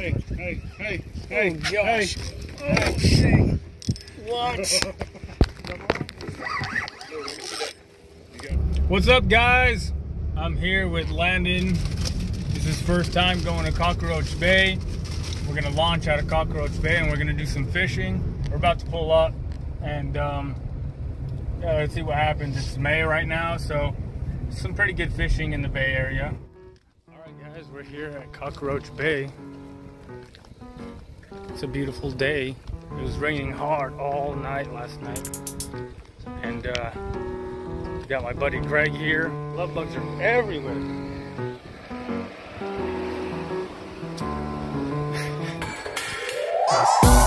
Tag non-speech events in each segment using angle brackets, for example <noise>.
hey, hey, hey, hey, Oh, gosh. hey. What? What's up, guys? I'm here with Landon. This is first time going to Cockroach Bay. We're gonna launch out of Cockroach Bay and we're gonna do some fishing. We're about to pull up and um, yeah, let's see what happens. It's May right now, so some pretty good fishing in the Bay Area. All right, guys, we're here at Cockroach Bay. It's a beautiful day. It was raining hard all night last night, and uh, got my buddy Greg here. Love bugs are everywhere. <laughs>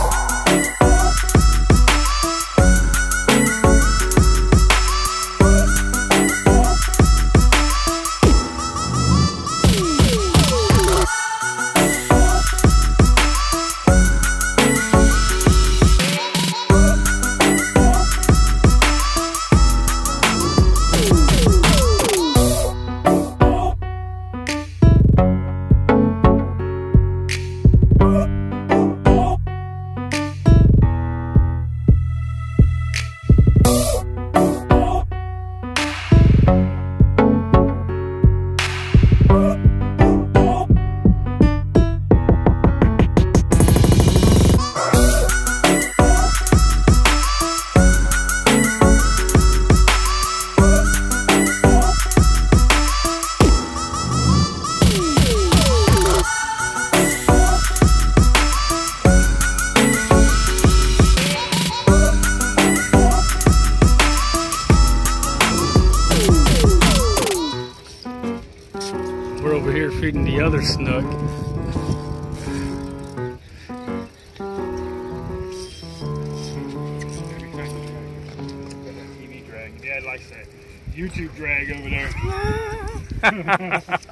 feeding the other snook. Drag. Dad likes that YouTube drag over there. <laughs>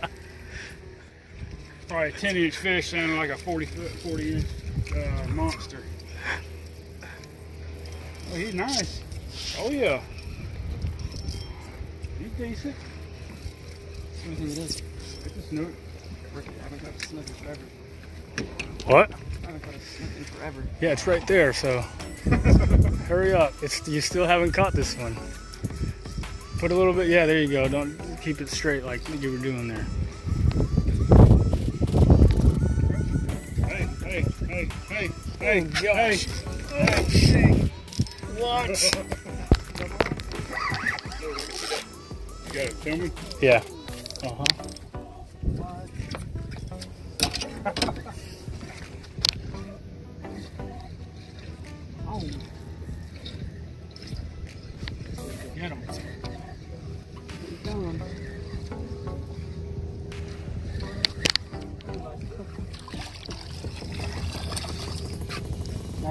Probably a 10 inch fish sounding like a 40 foot, 40 inch uh, monster. Oh, he's nice. Oh, yeah. He's decent. What do you think it is? It's a snook. Ricky, I haven't got a snook in forever. What? I haven't got a snook in forever. Yeah, it's right there, so <laughs> hurry up. It's you still haven't caught this one. Put a little bit, yeah, there you go. Don't keep it straight like you were doing there. Hey, hey, hey, hey, Oh hey, gosh. hey. What? <laughs> You got it, film me? Yeah. Uh-huh.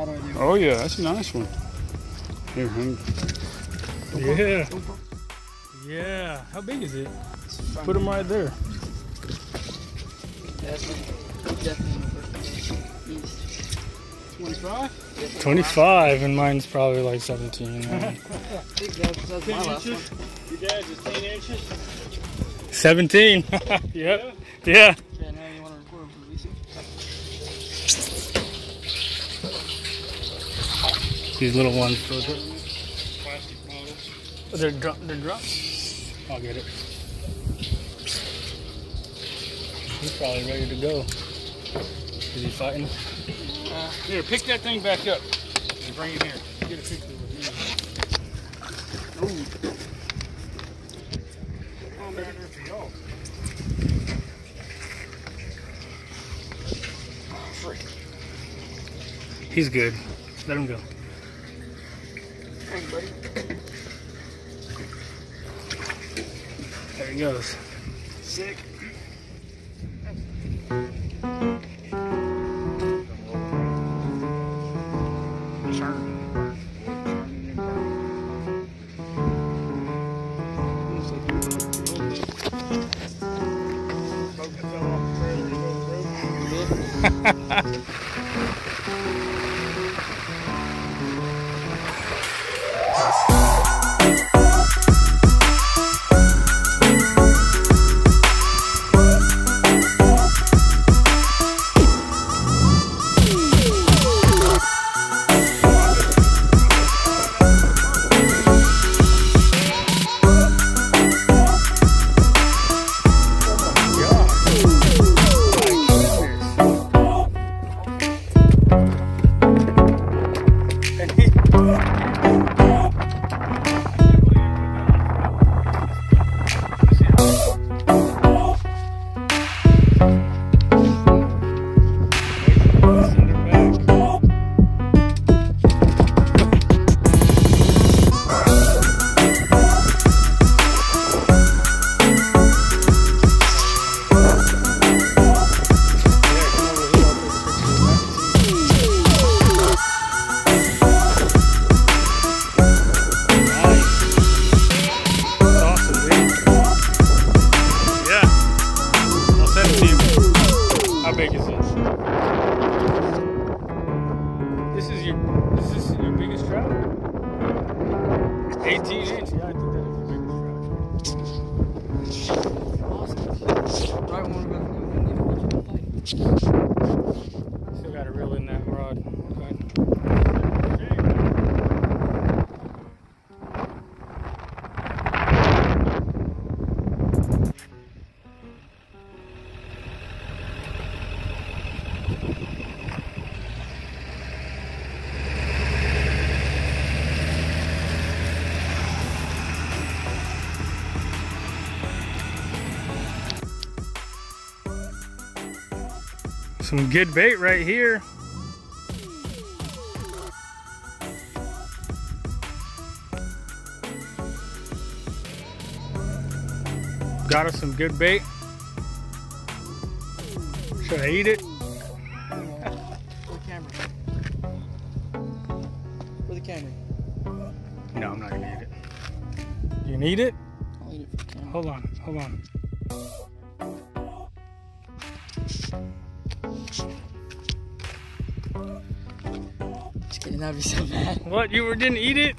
Not already. Oh, yeah, that's a nice one. Here, hang. Yeah. Yeah. How big is it? Put them right there. Definitely, definitely east. 25? 25 and mine's probably like 17. I think that's, that's my <laughs> 10 last one. inches? Your dad's is 10 inches? 17. yep. Yeah. Yeah, now you want to record them for Lisa? These little ones. Those are- Plastic bottles. They're drunk. They're drunk. I'll get it. He's probably ready to go. Is he fighting? Uh, here, pick that thing back up and bring it here. Get a picture with me. Ooh. Oh, man, there's the dog. Freak. He's good. Let him go. Hey, buddy. He goes. Sick. Is this is your biggest trout? 18 inch, yeah, I think that is your biggest trout. Awesome. Right when we're going Some good bait right here. Got us some good bait. Should I eat it? For the camera. For the camera. No, I'm not gonna eat it. You need it? I'll eat it for the camera. Hold on, hold on. Just kidding, that'd be so bad. What? You were didn't eat it?